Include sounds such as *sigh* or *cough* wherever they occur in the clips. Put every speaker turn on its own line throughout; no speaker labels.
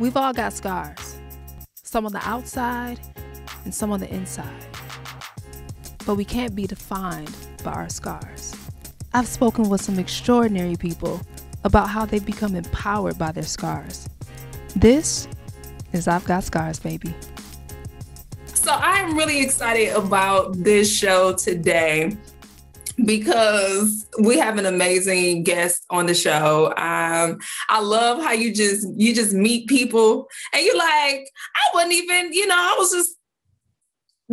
We've all got scars, some on the outside and some on the inside. But we can't be defined by our scars. I've spoken with some extraordinary people about how they've become empowered by their scars. This is I've Got Scars, baby.
So I'm really excited about this show today because we have an amazing guest on the show. Um, I love how you just you just meet people and you're like, I wasn't even, you know, I was just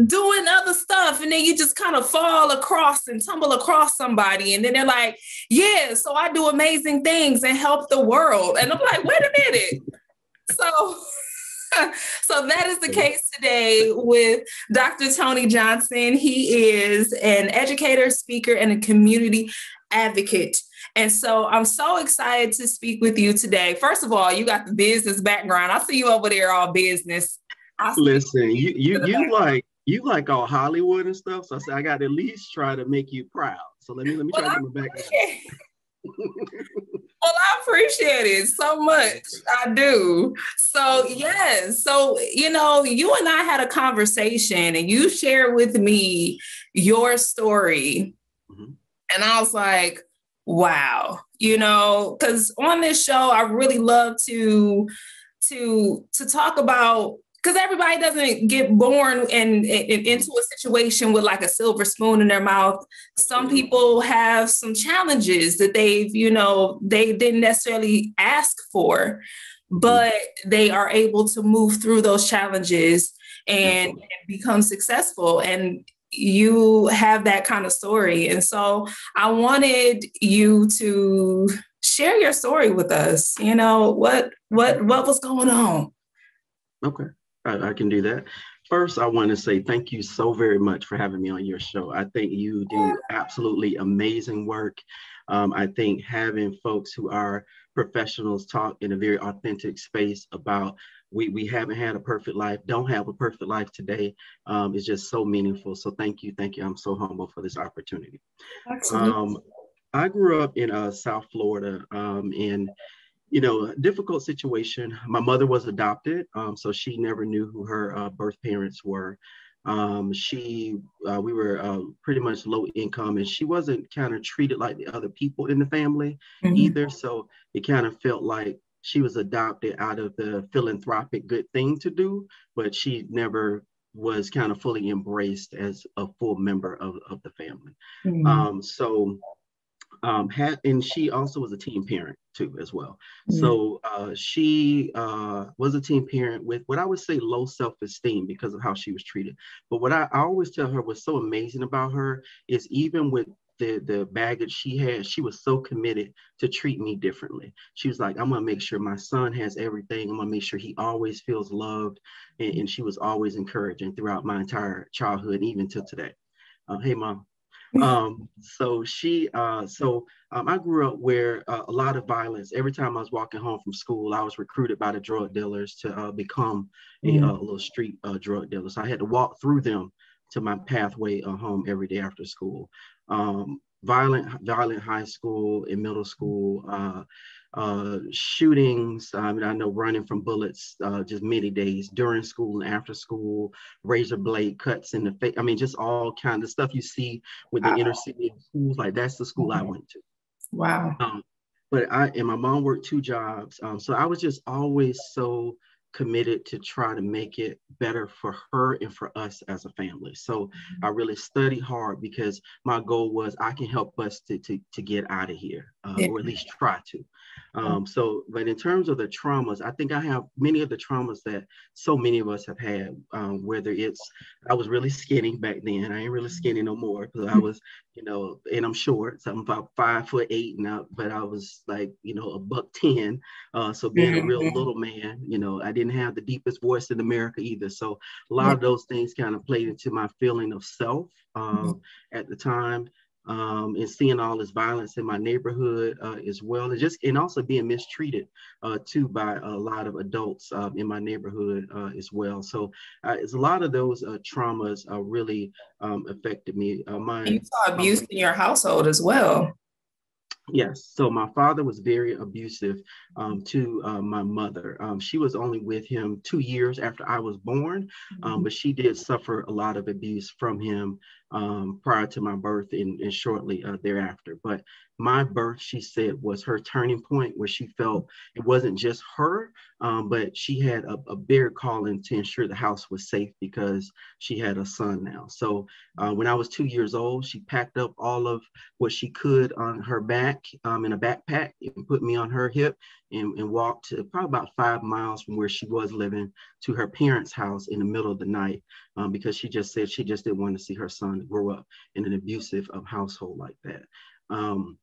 doing other stuff. And then you just kind of fall across and tumble across somebody. And then they're like yeah so i do amazing things and help the world. And i'm like wait a minute. So *laughs* *laughs* so that is the case today with Dr. Tony Johnson. He is an educator, speaker, and a community advocate. And so I'm so excited to speak with you today. First of all, you got the business background. I see you over there all business.
Listen, you you you like you like all Hollywood and stuff. So I said I got to at least try to make you proud. So let me let me try to get my background. *laughs*
well, I appreciate it so much. I do. So, yes. So, you know, you and I had a conversation and you shared with me your story. Mm-hmm. And I was like, wow, you know, because on this show, I really love to to to talk about because everybody doesn't get born and into a situation with like a silver spoon in their mouth. Some mm-hmm. people have some challenges that they've, you know, they didn't necessarily ask for, but mm-hmm. they are able to move through those challenges and, and become successful. And you have that kind of story. And so I wanted you to share your story with us. You know, what what what was going on?
Okay. I, I can do that. First, I want to say thank you so very much for having me on your show. I think you do absolutely amazing work. Um, I think having folks who are professionals talk in a very authentic space about we, we haven't had a perfect life, don't have a perfect life today um, is just so meaningful. So thank you, thank you. I'm so humble for this opportunity. Um, I grew up in uh, South Florida um, in you know, a difficult situation. My mother was adopted, um, so she never knew who her uh, birth parents were. Um, she, uh, we were uh, pretty much low income, and she wasn't kind of treated like the other people in the family mm-hmm. either. So it kind of felt like she was adopted out of the philanthropic good thing to do, but she never was kind of fully embraced as a full member of, of the family. Mm-hmm. Um, so um, had, and she also was a teen parent too as well. Mm-hmm. So uh, she uh, was a teen parent with what I would say low self-esteem because of how she was treated. But what I, I always tell her was so amazing about her is even with the the baggage she had, she was so committed to treat me differently. She was like, I'm gonna make sure my son has everything. I'm gonna make sure he always feels loved, and, and she was always encouraging throughout my entire childhood, even till today. Uh, hey, mom um, so she, uh, so um, I grew up where uh, a lot of violence. Every time I was walking home from school, I was recruited by the drug dealers to uh, become a, mm. a, little street uh, drug dealer. So I had to walk through them to my pathway uh, home every day after school. Um, violent, violent high school and middle school. Uh, shootings. I mean, I know running from bullets uh, just many days during school and after school, razor blade cuts in the face. I mean, just all kind of stuff you see with the wow. inner city schools. Like that's the school I went to.
Wow. Um,
but I and my mom worked two jobs, um, so I was just always so committed to try to make it better for her and for us as a family. So mm-hmm. I really studied hard because my goal was I can help us to, to, to get out of here, uh, yeah. or at least try to. Um, so, but in terms of the traumas, I think I have many of the traumas that so many of us have had. Um, whether it's I was really skinny back then, I ain't really skinny no more because I was, you know, and I'm short, so I'm about five foot eight now, but I was like, you know, a buck ten. Uh, so being mm-hmm. a real little man, you know, I didn't have the deepest voice in America either. So a lot of those things kind of played into my feeling of self um, mm-hmm. at the time um, and seeing all this violence in my neighborhood uh, as well, and just and also being mistreated uh, too by a lot of adults um, in my neighborhood uh, as well. So uh, it's a lot of those uh, traumas really um, affected me.
Uh, my, you saw abuse in your household as well.
Yes. So my father was very abusive um, to uh, my mother. Um, she was only with him two years after I was born, um, mm-hmm. but she did suffer a lot of abuse from him um, prior to my birth and, and shortly uh, thereafter. But my birth, she said, was her turning point where she felt it wasn't just her, um, but she had a, a bigger calling to ensure the house was safe because she had a son now. So uh, when I was two years old, she packed up all of what she could on her back um, in a backpack and put me on her hip and, and walked probably about five miles from where she was living to her parents' house in the middle of the night um, because she just said she just didn't want to see her son grow up in an abusive um, household like that. Um,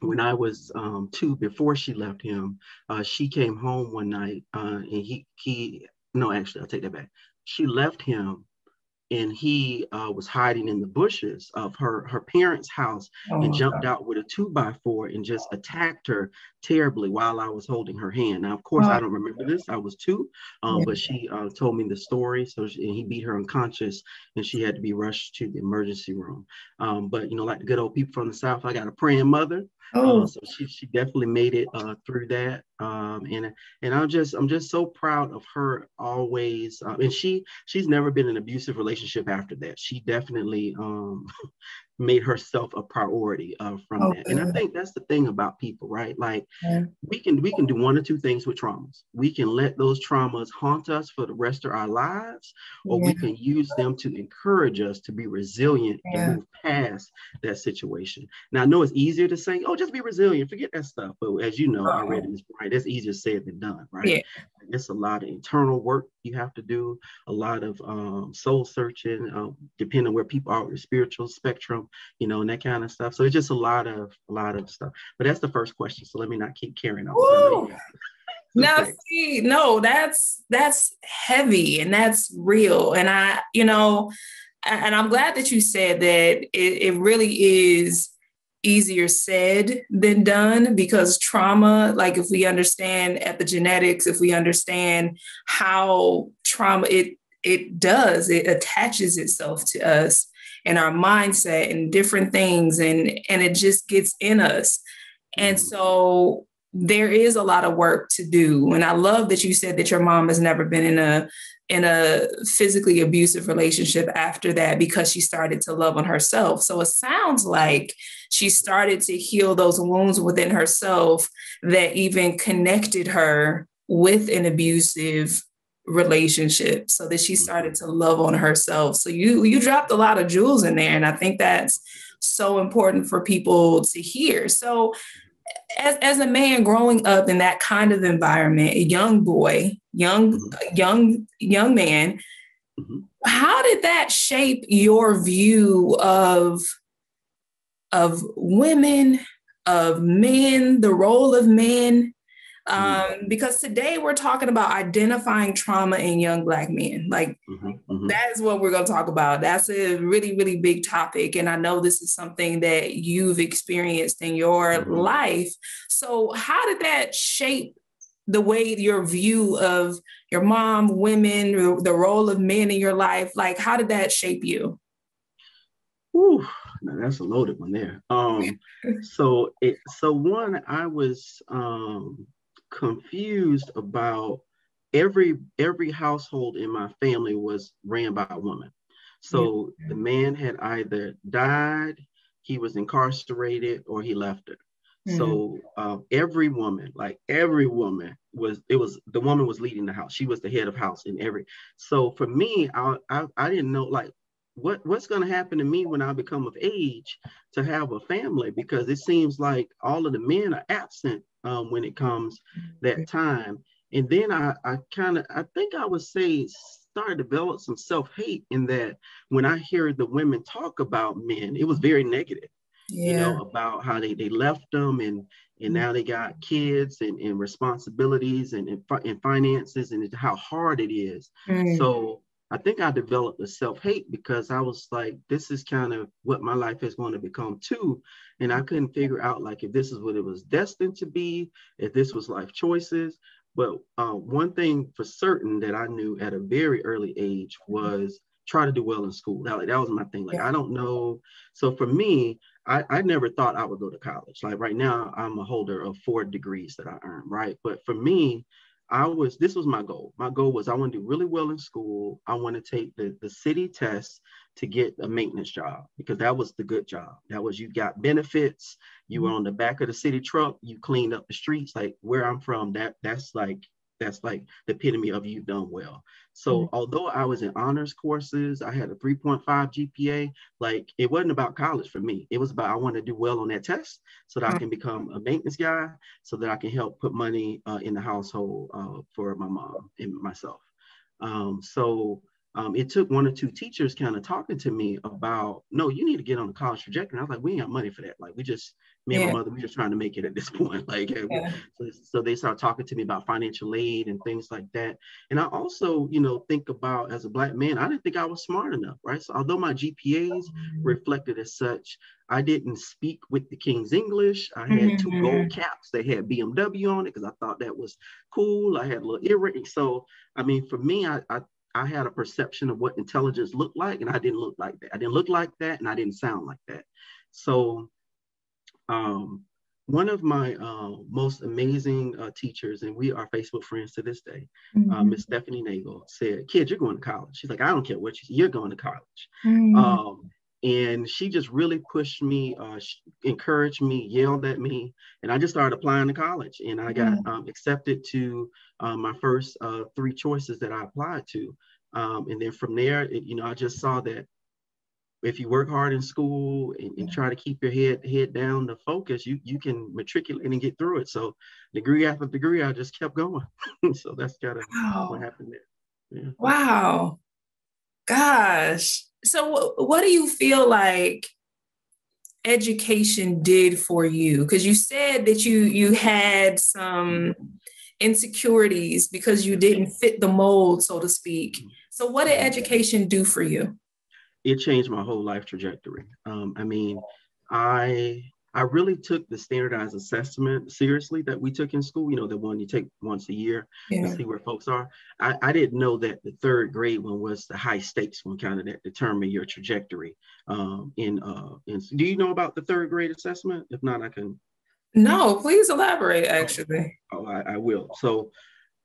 when I was um, two, before she left him, uh, she came home one night uh, and he, he, no, actually, I'll take that back. She left him and he uh, was hiding in the bushes of her her parents' house oh, and jumped God. out with a two by four and just attacked her terribly while I was holding her hand. Now, of course, oh. I don't remember this. I was two, um, yeah. but she uh, told me the story. So she, and he beat her unconscious, and she had to be rushed to the emergency room. Um, but you know, like the good old people from the south, I got a praying mother. Oh. Uh, so she, she definitely made it uh, through that. Um, and and I'm just I'm just so proud of her always. Uh, and she she's never been in an abusive relationship after that. She definitely um, *laughs* made herself a priority uh, from okay. that. And I think that's the thing about people, right? Like yeah. we can we can do one or two things with traumas. We can let those traumas haunt us for the rest of our lives, or yeah. we can use them to encourage us to be resilient yeah. and move past that situation. Now I know it's easier to say, "Oh, just be resilient, forget that stuff," but as you know uh-huh. already, right, that's easier said than done, right? It's a lot of internal work you have to do, a lot of um, soul searching, um, depending on where people are the spiritual spectrum you know, and that kind of stuff. So it's just a lot of a lot of stuff. But that's the first question. So let me not keep carrying on.
now see, no, that's that's heavy and that's real. And I, you know, and I'm glad that you said that it, it really is easier said than done because trauma like if we understand epigenetics if we understand how trauma it it does it attaches itself to us and our mindset and different things and and it just gets in us and mm-hmm. so there is a lot of work to do. And i love that you said that your mom has never been in a in a physically abusive relationship after that because she started to love on herself. So it sounds like she started to heal those wounds within herself that even connected her with an abusive relationship so that she started to love on herself. So you you dropped a lot of jewels in there and i think that's so important for people to hear. So as, as a man growing up in that kind of environment a young boy young mm-hmm. young young man mm-hmm. how did that shape your view of of women of men the role of men. Um, because today we're talking about identifying trauma in young black men like mm-hmm, mm-hmm. That is what we're going to talk about that's a really really big topic and i know this is something that you've experienced in your mm-hmm. life so how did that shape the way your view of your mom women the role of men in your life like how did that shape you
Ooh, now that's a loaded one there. Um, *laughs* so it so one, I was um confused about every every household in my family was ran by a woman. So yeah. the man had either died, he was incarcerated, or he left it. Mm-hmm. So uh, every woman, like every woman, was it was the woman was leading the house. She was the head of house in every. So for me, I I, I didn't know like what what's going to happen to me when I become of age to have a family because it seems like all of the men are absent um, when it comes that time. And then I, I kind of, I think I would say, started to develop some self hate in that when I hear the women talk about men, it was very negative. Yeah. You know about how they, they left them and and now they got kids and, and responsibilities and, and, and finances and how hard it is. Mm. So I think I developed a self hate because I was like, this is kind of what my life is going to become too. And I couldn't figure out like if this is what it was destined to be, if this was life choices. But uh, one thing for certain that I knew at a very early age was try to do well in school. That, like, that was my thing. Like, I don't know. So for me, I, I never thought I would go to college. Like right now, I'm a holder of four degrees that I earned, right? But for me, I was this was my goal. My goal was I want to do really well in school. I want to take the the city test to get a maintenance job because that was the good job. That was you got benefits. You were mm-hmm. on the back of the city truck. You cleaned up the streets. Like where I'm from, that that's like that's like the epitome of you've done well. So mm-hmm. although I was in honors courses, I had a 3.5 GPA, like it wasn't about college for me. It was about I want to do well on that test so that I mm-hmm. can become a maintenance guy, so that I can help put money uh, in the household uh, for my mom and myself. Um, so um, it took one or two teachers kind of talking to me about, no, you need to get on the college trajectory. And I was like, we ain't got money for that. Like we just, me and yeah. my mother, we just trying to make it at this *laughs* point. Like, yeah. so, so, they started talking to me about financial aid and things like that. And I also, you know, think about as a black man, I didn't think I was smart enough, right? So although my GPAs mm-hmm. reflected as such, I didn't speak with the King's English. I had mm-hmm. two gold caps that had BMW on it because I thought that was cool. I had a little earring. So, I mean, for me, I, I I had a perception of what intelligence looked like, and I didn't look like that. I didn't look like that, and I didn't sound like that. So, um, one of my uh, most amazing uh, teachers, and we are Facebook friends to this day, uh, mm-hmm. uh, Miss Stephanie Nagel, said, "Kid, you're going to college." She's like, "I don't care what you, you're going to college." Mm-hmm. Um, and she just really pushed me, uh, encouraged me, yelled at me, and I just started applying to college. And I got um, accepted to uh, my first uh, three choices that I applied to. Um, and then from there, it, you know, I just saw that if you work hard in school and, and, try to keep your head head down to focus, you you can matriculate and get through it. So degree after degree, I just kept going. *laughs* so that's kind of wow. what happened there.
Yeah. Wow. Gosh so what do you feel like education did for you because you said that you you had some insecurities because you didn't fit the mold so to speak mm-hmm. so what did mm-hmm. education do for you
it changed my whole life trajectory um, i mean i I really took the standardized assessment seriously that we took in school, you know, the one you take once a year yeah. to see where folks are. I, I, didn't know that the third grade one was the high stakes one kind of that determine your trajectory. Um, in, uh, in, do you know about the third grade assessment? If not, I can.
No, please elaborate actually.
Oh, I, I will. So,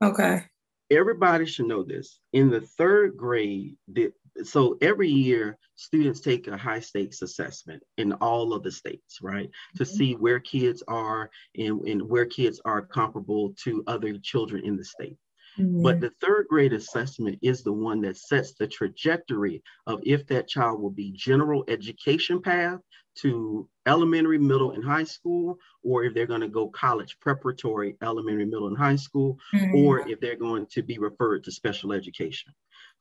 okay.
Everybody should know this. In the third grade, the, so every year students take a high stakes assessment in all of the states right to mm-hmm. see where kids are and, and where kids are comparable to other children in the state mm-hmm. but the third grade assessment is the one that sets the trajectory of if that child will be general education path to elementary, middle, and high school, or if they're going to go college preparatory, elementary, middle, and high school, mm-hmm. or if they're going to be referred to special education.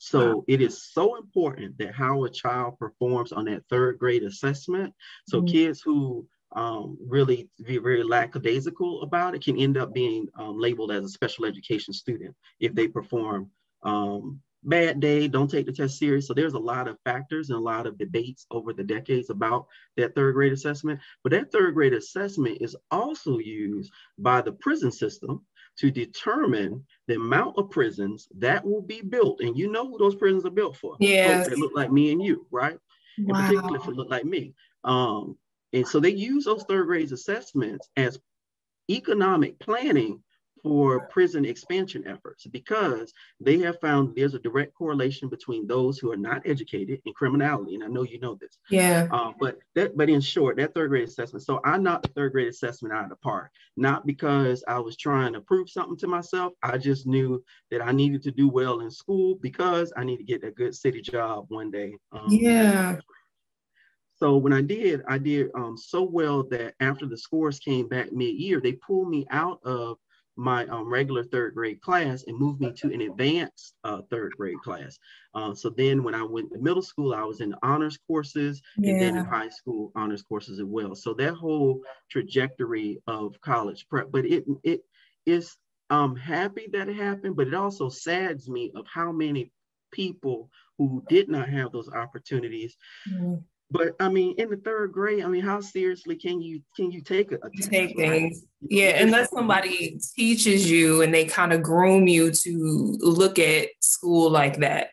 So wow. it is so important that how a child performs on that third grade assessment. So mm-hmm. kids who um, really be very lackadaisical about it can end up being um, labeled as a special education student if they perform um, bad day, don't take the test serious. So there's a lot of factors and a lot of debates over the decades about that third grade assessment. But that third grade assessment is also used by the prison system to determine the amount of prisons that will be built. And you know who those prisons are built for.
Yeah.
They look like me and you, right? Wow. In particular, if it look like me. Um, and so they use those third grade assessments as economic planning for prison expansion efforts because they have found there's a direct correlation between those who are not educated and criminality. And I know you know this.
Yeah.
Uh, but that, but in short, that third grade assessment. So I knocked the third grade assessment out of the park, not because I was trying to prove something to myself. I just knew that I needed to do well in school because I need to get a good city job one day.
Um, yeah.
So when I did, I did um, so well that after the scores came back mid-year, they pulled me out of my um, regular third grade class and moved me to an advanced uh, third grade class. Uh, so then when I went to middle school, I was in honors courses yeah. and then in high school honors courses as well. So that whole trajectory of college prep, but it it is I'm happy that it happened, but it also saddens me of how many people who did not have those opportunities mm-hmm. But I mean, in the third grade, I mean, how seriously can you can you take a, a
take things? Yeah, unless somebody teaches you and they kind of groom you to look at school like that.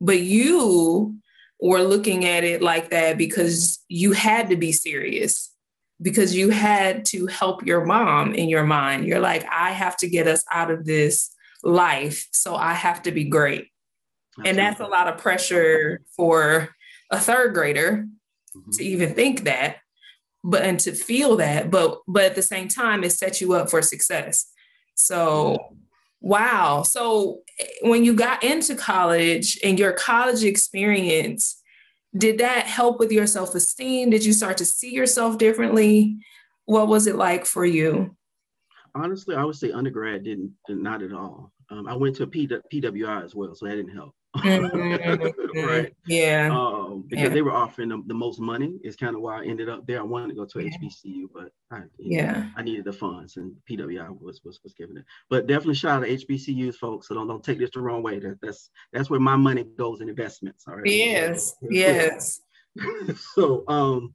But you were looking at it like that because you had to be serious because you had to help your mom in your mind. You're like, I have to get us out of this life, so I have to be great. Absolutely. And that's a lot of pressure for a third grader mm-hmm. to even think that, but and to feel that, but but at the same time, it sets you up for success. So wow. So when you got into college and your college experience, did that help with your self-esteem? Did you start to see yourself differently? What was it like for you?
Honestly, I would say undergrad didn't, not at all. Um, I went to a P- PWI as well, so that didn't help. Mm-hmm. *laughs* right.
Yeah.
Um, because yeah. they were offering the, the, most money is kind of why I ended up there. I wanted to go to yeah. HBCU, but I,
yeah,
know, I needed the funds and PWI was, was, was giving it. But definitely shout out to HBCUs folks. So don't, don't take this the wrong way. That, that's, that's where my money goes in investments.
All right. Yes. *laughs* yes.
so, um,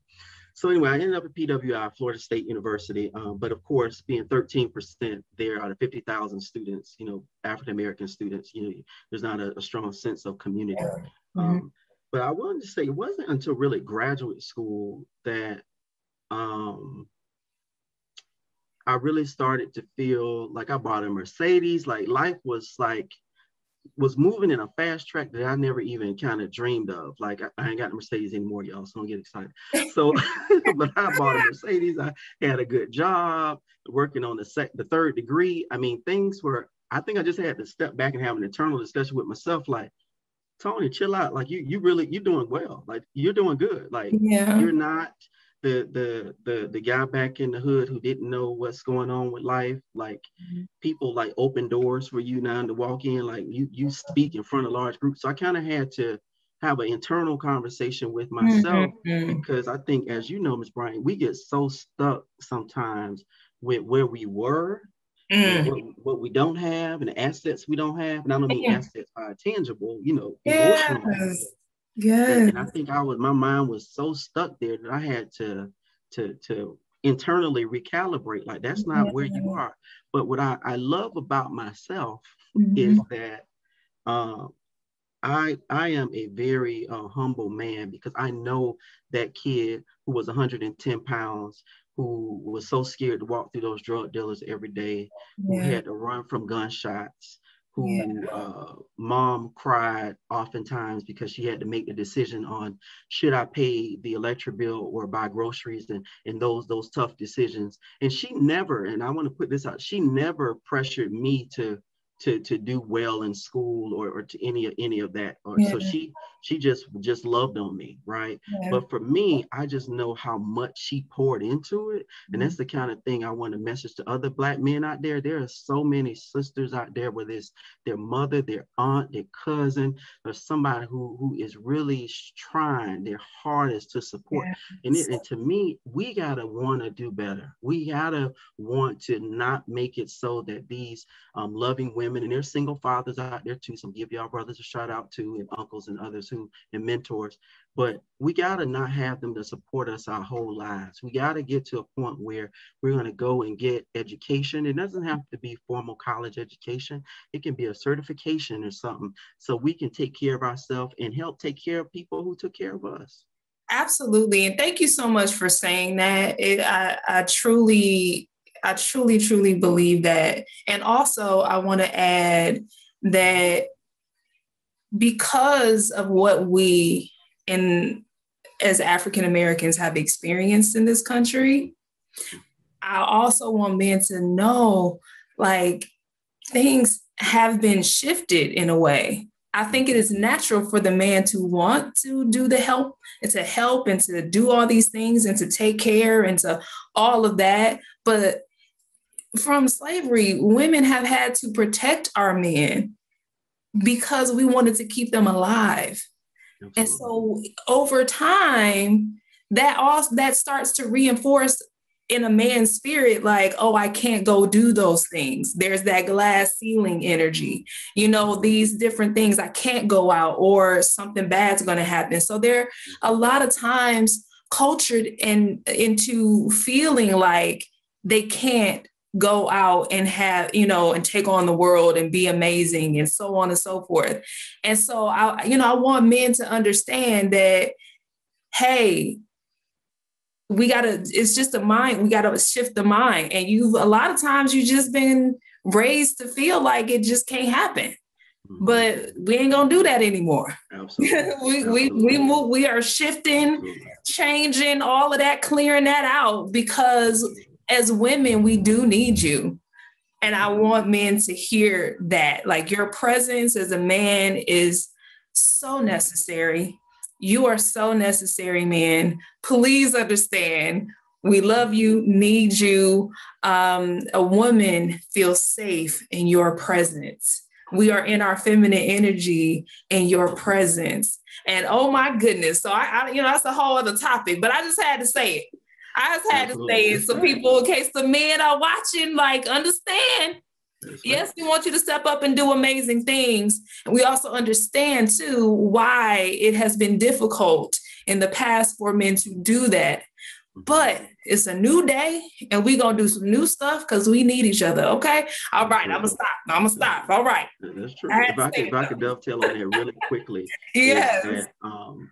so anyway, I ended up at PWI, Florida State University. Um, but of course, being 13% there out of 50,000 students, you know, African American students, you know, there's not a, a strong sense of community. Mm-hmm. Um, but I wanted to say it wasn't until really graduate school that um, I really started to feel like I bought a Mercedes. Like life was like was moving in a fast track that I never even kind of dreamed of. Like I, I, ain't got a Mercedes anymore, y'all, so don't get excited. So, *laughs* *laughs* but I bought a Mercedes. I had a good job, working on the sec, the third degree. I mean, things were. I think I just had to step back and have an internal discussion with myself, like. Tony, chill out. Like you, you really, you're doing well. Like you're doing good. Like
yeah.
you're not the the the the guy back in the hood who didn't know what's going on with life like mm-hmm. people like open doors for you now to walk in like you you speak in front of large groups so i kind of had to have an internal conversation with myself mm-hmm. because i think as you know ms bryant we get so stuck sometimes with where we were mm. what, what, we don't have and the assets we don't have and i don't mean yeah. assets are tangible you know
yes. emotional Yes.
And I think I was my mind was so stuck there that I had to to to internally recalibrate. Like that's not yeah. where you are. But what I, I love about myself mm-hmm. is that uh, I I am a very uh, humble man because I know that kid who was 110 pounds who was so scared to walk through those drug dealers every day, yeah. who had to run from gunshots, who yeah. uh, mom cried oftentimes because she had to make the decision on should I pay the electric bill or buy groceries and, and those those tough decisions. And she never, and I want to put this out, she never pressured me to to to do well in school or, or to any of any of that or yeah. so she she just just loved on me right yeah. but for me i just know how much she poured into it and mm-hmm. that's the kind of thing i want to message to other black men out there there are so many sisters out there where it's their mother their aunt their cousin or somebody who who is really trying their hardest to support yeah. and, it, and to me we gotta want to do better we gotta want to not make it so that these um, loving women women and there's single fathers out there too. So give y'all brothers a shout out too and uncles and others who and mentors. But we gotta not have them to support us our whole lives. We gotta get to a point where we're gonna go and get education. It doesn't have to be formal college education. It can be a certification or something so we can take care of ourselves and help take care of people who took care of us.
Absolutely. And thank you so much for saying that. It, I, I truly I truly, truly believe that. And also, I want to add that because of what we in as African Americans have experienced in this country, I also want men to know like things have been shifted in a way. I think it is natural for the man to want to do the help and to help and to do all these things and to take care and to all of that. But from slavery, women have had to protect our men because we wanted to keep them alive. Absolutely. And so over time, that all that starts to reinforce in a man's spirit, like, oh, I can't go do those things. There's that glass ceiling energy, you know, these different things. I can't go out or something bad's going to happen. So they're a lot of times cultured and into feeling like they can't go out and have, you know, and take on the world and be amazing and so on and so forth. And so I, you know, I want men to understand that, hey, we gotta, it's just a mind, we gotta shift the mind. And you've a lot of times you've just been raised to feel like it just can't happen. Mm-hmm. But we ain't gonna do that anymore. Absolutely. *laughs* we, Absolutely. we we move, we are shifting, Absolutely. changing all of that, clearing that out because as women, we do need you. And I want men to hear that. Like your presence as a man is so necessary. You are so necessary, man. Please understand. We love you, need you. Um, a woman feels safe in your presence. We are in our feminine energy in your presence. And oh my goodness. So I, I you know, that's a whole other topic, but I just had to say it I just had Absolutely. to say it so people, in case the men are watching, like understand. Yes, we want you to step up and do amazing things. And we also understand too why it has been difficult in the past for men to do that. Mm-hmm. But it's a new day and we're gonna do some new stuff because we need each other. Okay. All right, I'm gonna stop. I'm gonna stop. All right.
That's true. I if I, could, if I could dovetail on that really *laughs* quickly.
yes. That, um,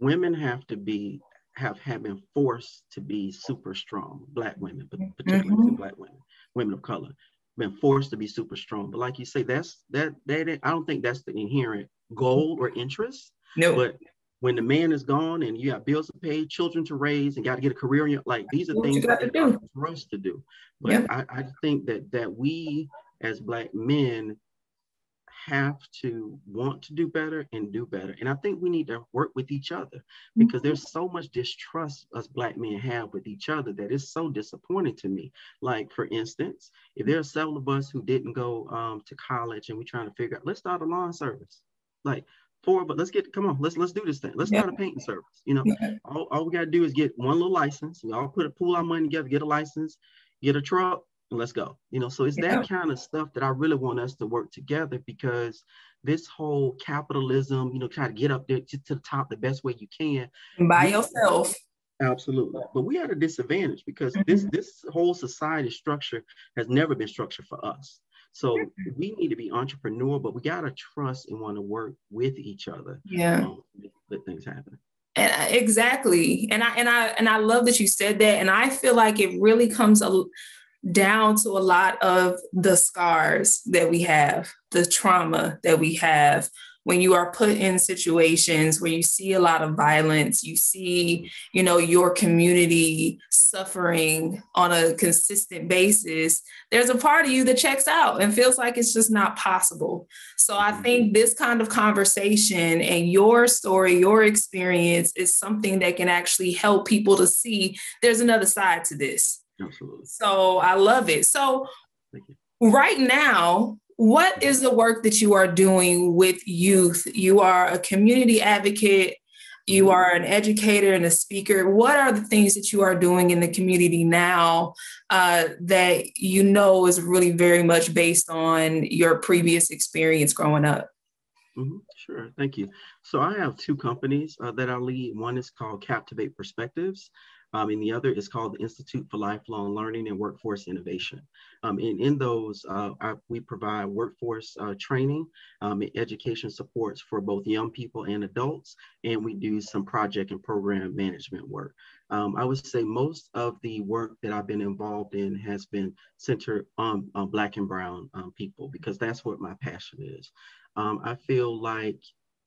women have to be have, have been forced to be super strong, black women, but particularly mm-hmm. black women, women of color, been forced to be super strong. But like you say, that's that that I don't think that's the inherent goal or interest.
No.
But when the man is gone and you have bills to pay, children to raise, and got to get a career, in your, like these are what things that are for us to do. But yep. I, I think that that we as black men have to want to do better and do better. And I think we need to work with each other because mm-hmm. there's so much distrust us black men have with each other that is so disappointing to me. Like for instance, if there's several of us who didn't go um, to college and we're trying to figure out, let's start a lawn service. Like four, but let's get come on, let's let's do this thing. Let's yeah. start a painting service. You know, yeah. all, all we gotta do is get one little license. We all put a pool our money together, get a license, get a truck, let's go. You know, so it's yeah. that kind of stuff that I really want us to work together because this whole capitalism, you know, try to get up there to, the top the best way you can.
By yourself.
Absolutely. But we had a disadvantage because mm-hmm. this this whole society structure has never been structured for us. So mm-hmm. we need to be entrepreneur, but we gotta trust and want to work with each other.
Yeah. Um,
let things happen.
And exactly. And I and I and I love that you said that. And I feel like it really comes a down to a lot of the scars that we have, the trauma that we have. When you are put in situations where you see a lot of violence, you see, you know, your community suffering on a consistent basis, there's a part of you that checks out and feels like it's just not possible. So I mm-hmm. think this kind of conversation and your story, your experience is something that can actually help people to see there's another side to this
Absolutely.
So I love it. So right now, what is the work that you are doing with youth? You are a community advocate, you mm-hmm. are an educator and a speaker. What are the things that you are doing in the community now uh, that you know is really very much based on your previous experience growing up?
Mm-hmm. Sure, thank you. So I have two companies uh, that I lead. One is called Captivate Perspectives, um, and the other is called the Institute for Lifelong Learning and Workforce Innovation. Um, and in those, uh, I, we provide workforce uh, training um, and education supports for both young people and adults, and we do some project and program management work. Um, I would say most of the work that I've been involved in has been centered on, on Black and Brown um, people because that's what my passion is. Um, I feel like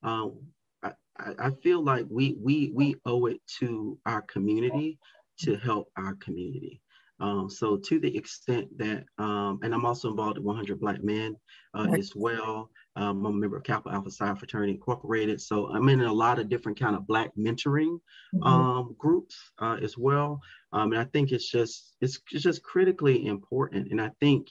um, I, I feel like we we we owe it to our community to help our community. Um, so to the extent that, um, and I'm also involved in 100 Black Men uh, as well. Um, I'm a member of Kappa Alpha Psi Fraternity Incorporated. So I'm in a lot of different kind of Black mentoring mm-hmm. Um, groups uh, as well. Um, and I think it's just, it's, it's just critically important. And I think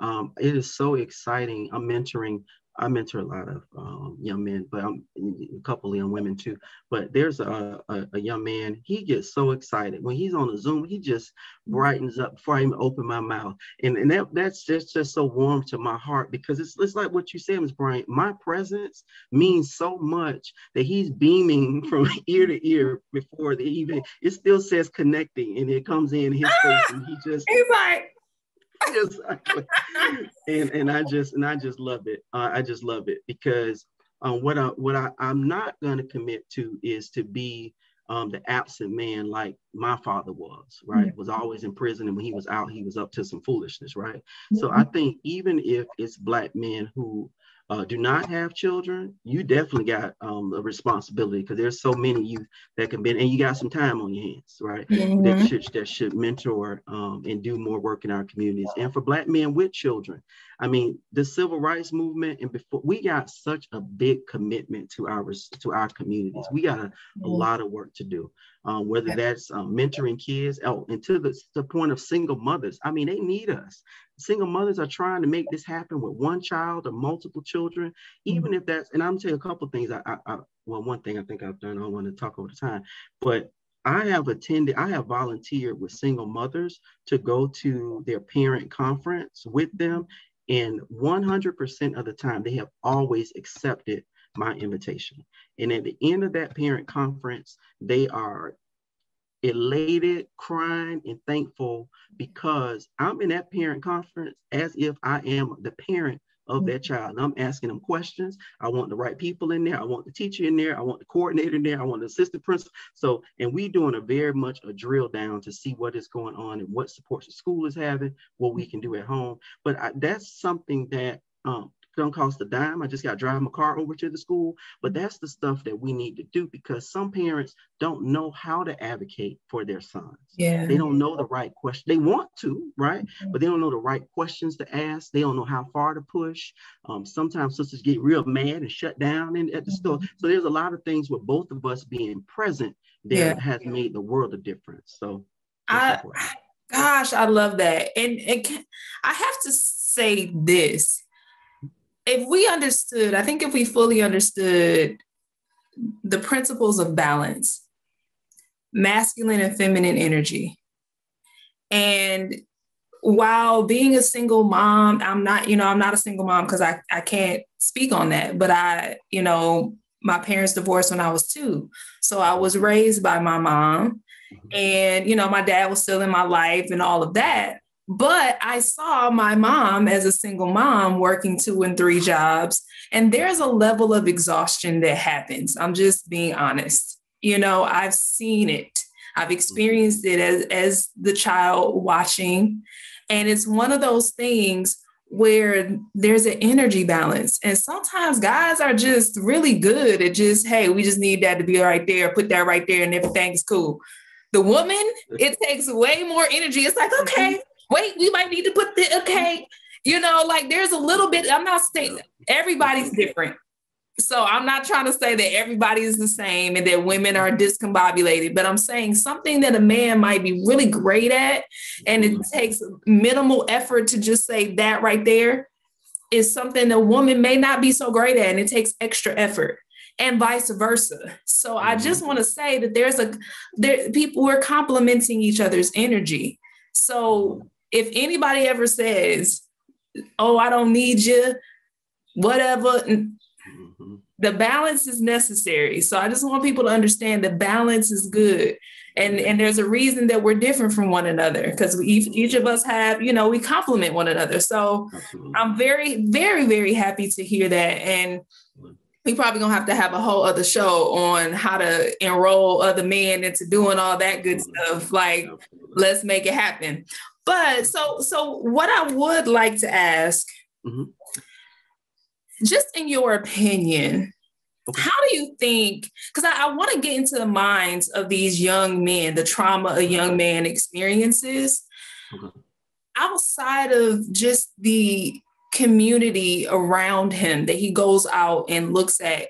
um, it is so exciting. I'm mentoring I mentor a lot of um, young men, but I'm a couple of young women too. But there's a, a, a, young man, he gets so excited. When he's on a Zoom, he just brightens up before I even open my mouth. And, and that, that's just, just so warm to my heart because it's, it's like what you said, Ms. Bryant. My presence means so much that he's beaming *laughs* from ear to ear before the even, it still says connecting and it comes in his face and he just.
He's like, *laughs*
exactly. and and I just and I just love it. Uh, I just love it because um, what I what I, I'm not going to commit to is to be um, the absent man like my father was, right? Mm-hmm. Was always in prison, and when he was out, he was up to some foolishness, right? Mm-hmm. So I think even if it's black men who uh, do not have children, you definitely got um, a responsibility because there's so many youth that can be, and you got some time on your hands, right? Mm-hmm. That should that should mentor um, and do more work in our communities. And for Black men with children, I mean, the civil rights movement and before we got such a big commitment to our to our communities. We got a, a mm-hmm. lot of work to do. Um, whether that's um, mentoring kids, oh, and to the, the point of single mothers. I mean, they need us single mothers are trying to make this happen with one child or multiple children, even mm-hmm. if that's, and I'm telling you a couple things. I, I, I, well, one thing I think I've done, I don't want to talk over the time, but I have attended, I have volunteered with single mothers to go to their parent conference with them. And 100% of the time, they have always accepted my invitation. And at the end of that parent conference, they are elated, crying, and thankful because I'm in that parent conference as if I am the parent of that mm-hmm. child. I'm asking them questions. I want the right people in there. I want the teacher in there. I want the coordinator in there. I want the assistant principal. So, and we doing a very much a drill down to see what is going on and what supports the school is having, what we can do at home. But I, that's something that um, don't cost a dime. I just got to drive my car over to the school. But that's the stuff that we need to do because some parents don't know how to advocate for their sons.
Yeah.
They don't know the right question. They want to, right? Mm-hmm. But they don't know the right questions to ask. They don't know how far to push. Um, sometimes sisters get real mad and shut down in, at the mm-hmm. store. So there's a lot of things with both of us being present that yeah. has made the world a difference. So
I, gosh, I love that. And, and I have to say this if we understood, I think if we fully understood the principles of balance, masculine and feminine energy, and while being a single mom, I'm not, you know, I'm not a single mom because I, I can't speak on that, but I, you know, my parents divorced when I was two. So I was raised by my mom and, you know, my dad was still in my life and all of that. But I saw my mom as a single mom working two and three jobs, and there's a level of exhaustion that happens. I'm just being honest. You know, I've seen it, I've mm-hmm. experienced it as, as the child watching. And it's one of those things where there's an energy balance. And sometimes guys are just really good at just, hey, we just need that to be right there, put that right there, and everything's cool. The woman, it takes way more energy. It's like, mm-hmm. okay, wait, we might need to put the okay. You know, like there's a little bit, I'm not saying everybody's different. So I'm not trying to say that everybody is the same and that women are discombobulated, but I'm saying something that a man might be really great at, and it takes minimal effort to just say that right there is something a woman may not be so great at, and it takes extra effort and vice versa. So I just mm-hmm. want to say that there's a there people we're complementing each other's energy. So if anybody ever says, "Oh, I don't need you," whatever, mm-hmm. the balance is necessary. So I just want people to understand the balance is good. And, and there's a reason that we're different from one another because each, each of us have, you know, we complement one another. So Absolutely. I'm very, very, very happy to hear that. And we probably gonna have to have a whole other show on how to enroll other men into doing all that good stuff. Like, let's make it happen. But so so what I would like to ask, mm-hmm. just in your opinion, okay. how do you think? Because I, I want to get into the minds of these young men, the trauma a young man experiences. Okay. Outside of just the community around him that he goes out and looks at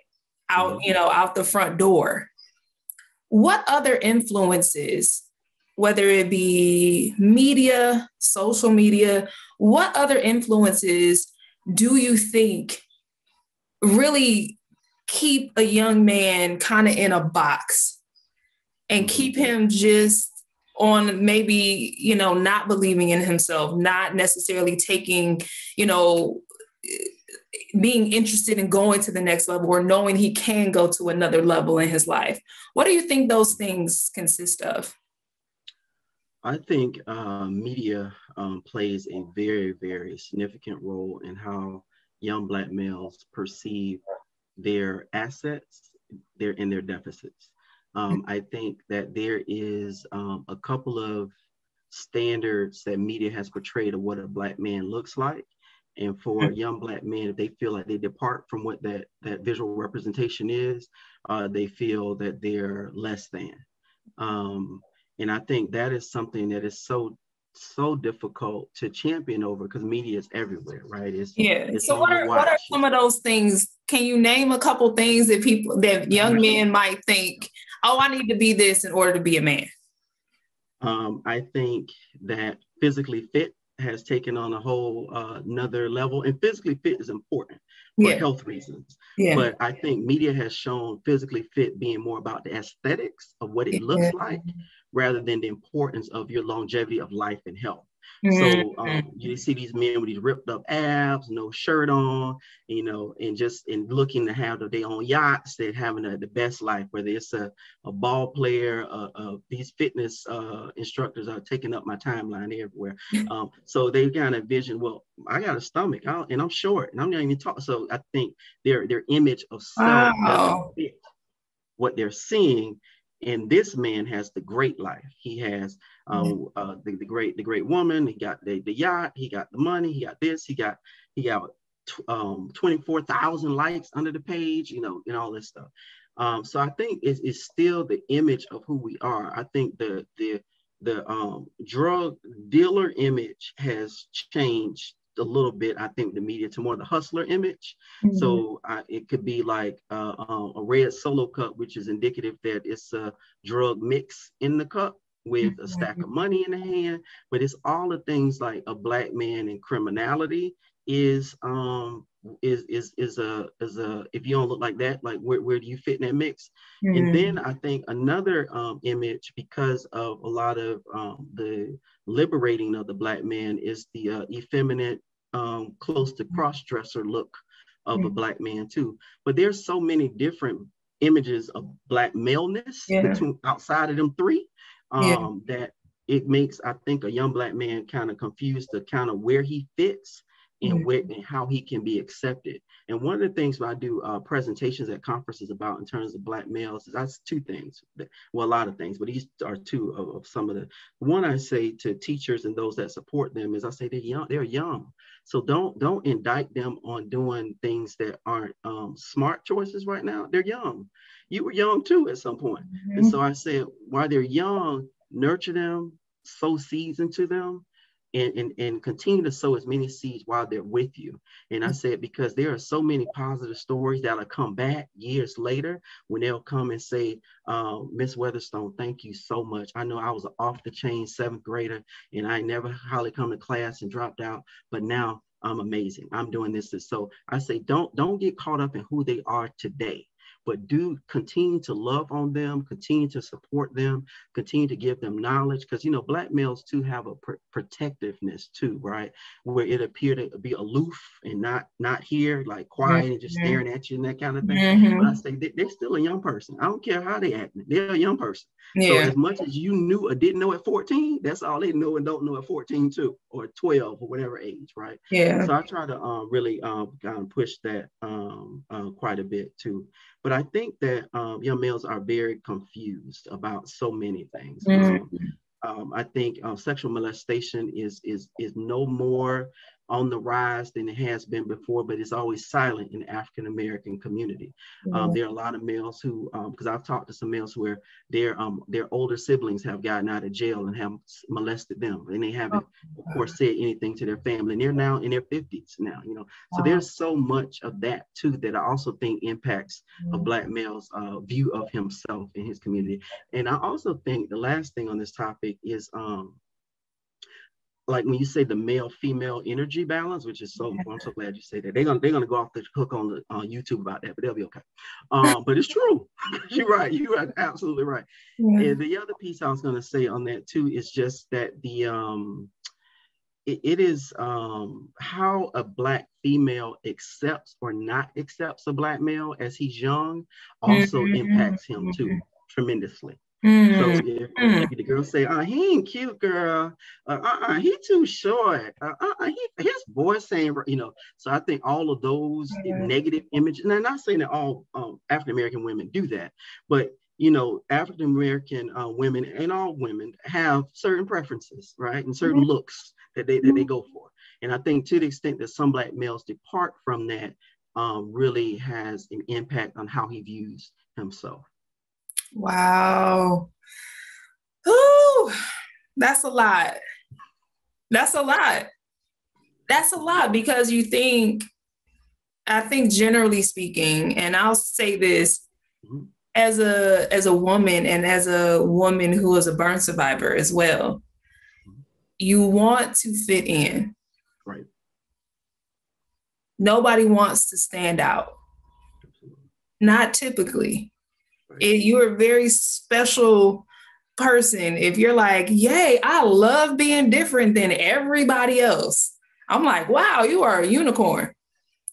out, mm-hmm. you know, out the front door. What other influences whether it be media, social media, what other influences do you think really keep a young man kind of in a box and mm-hmm. keep him just on maybe you know not believing in himself not necessarily taking you know being interested in going to the next level or knowing he can go to another level in his life? What do you think those things consist of
I think uh, media um, plays a very, very significant role in how young Black males perceive their assets their, and their deficits. Um, I think that there is um, a couple of standards that media has portrayed of what a Black man looks like. And for mm-hmm. young Black men, if they feel like they depart from what that, that visual representation is, uh, they feel that they're less than. Um, and I think that is something that is so so difficult to champion over because media is everywhere, right?
It's, yeah. It's so what are what are some of those things? Can you name a couple things that people that young men might think, oh, I need to be this in order to be a man?
Um, I think that physically fit has taken on a whole uh, another level, and physically fit is important for yeah. health reasons. Yeah. But I think media has shown physically fit being more about the aesthetics of what it looks like rather than the importance of your longevity of life and health. Mm-hmm. So um, you see these men with these ripped up abs, no shirt on, you know, and just and looking to have their own yachts, they're having a, the best life. Whether it's a, a ball player, uh, uh, these fitness uh, instructors are taking up my timeline everywhere. Um, so they kind of vision, well, I got a stomach, I'll, and I'm short, and I'm not even talking. So I think their their image of self wow. what they're seeing and this man has the great life. He has mm-hmm. uh, the, the great the great woman. He got the, the yacht. He got the money. He got this. He got he got um, twenty four thousand likes under the page. You know, and all this stuff. Um, so I think it's, it's still the image of who we are. I think the the the um, drug dealer image has changed a little bit, I think, the media to more the hustler image. Mm-hmm. So uh, it could be like uh, uh, a red solo cup, which is indicative that it's a drug mix in the cup with mm-hmm. a stack of money in the hand. But it's all the things like a black man and criminality is um is is is a is a if you don't look like that like where, where do you fit in that mix mm-hmm. and then i think another um, image because of a lot of um, the liberating of the black man is the uh, effeminate um, close to cross-dresser look of mm-hmm. a black man too but there's so many different images of black maleness yeah. between outside of them three um, yeah. that it makes i think a young black man kind of confused to kind of where he fits and mm-hmm. and how he can be accepted. And one of the things I do uh, presentations at conferences about in terms of black males is that's two things. well, a lot of things, but these are two of, of, some of the. One I say to teachers and those that support them is I say they're young. They're young, so don't don't indict them on doing things that aren't um, smart choices right now. They're young. You were young too at some point. Mm-hmm. and so I said while they're young, nurture them, sow seeds into them and, and, and continue to sow as many seeds while they're with you. And I said, because there are so many positive stories that'll come back years later when they'll come and say, uh, Miss Weatherstone, thank you so much. I know I was off the chain seventh grader and I never hardly come to class and dropped out, but now I'm amazing. I'm doing this. So I say, don't, don't get caught up in who they are today but do continue to love on them, continue to support them, continue to give them knowledge. Because, you know, Black males too have a pr- protectiveness too, right? Where it appear to be aloof and not not here, like quiet and just mm-hmm. staring at you and that kind of thing. Mm-hmm. But I say they, are still a young person. I don't care how they act. They're a young person. Yeah. So as much as you knew or didn't know at 14, that's all they know and don't know at 14 too, or 12 or whatever age, right?
Yeah.
So I try to um, really um, kind of push that um, uh, quite a bit too. But I think that um, young males are very confused about so many things. Um, um, I think uh, sexual molestation is is is no more on the rise than it has been before, but it's always silent in the African American community. Mm-hmm. Um, there are a lot of males who, because um, I've talked to some males where their um, their older siblings have gotten out of jail and have molested them, and they haven't, oh. of course, said anything to their family. And they're now in their 50s now, you know. So wow. there's so much of that too that I also think impacts mm-hmm. a black male's uh, view of himself in his community. And I also think the last thing on this topic is um, like when you say the male female energy balance, which is so I'm so glad you say that. They're gonna they're gonna go off the hook on the on YouTube about that, but they'll be okay. Um, but it's true. *laughs* You're right. You are absolutely right. Yeah. And the other piece I was gonna say on that too is just that the um it, it is um how a black female accepts or not accepts a black male as he's young also mm-hmm. impacts him too mm-hmm. tremendously. Mm. So if, mm. if, the girl say, "Uh, he ain't cute, girl. Uh, uh, he too short. Uh, uh, he, his voice saying, you know." So I think all of those mm. negative images. And I'm not saying that all um, African American women do that, but you know, African American uh, women and all women have certain preferences, right, and certain mm-hmm. looks that they that they mm-hmm. go for. And I think to the extent that some black males depart from that, um, really has an impact on how he views himself.
Wow. Ooh, that's a lot. That's a lot. That's a lot because you think, I think generally speaking, and I'll say this mm-hmm. as a as a woman and as a woman who is a burn survivor as well, mm-hmm. you want to fit in.
Right.
Nobody wants to stand out. Not typically. You're a very special person. If you're like, yay, I love being different than everybody else. I'm like, wow, you are a unicorn.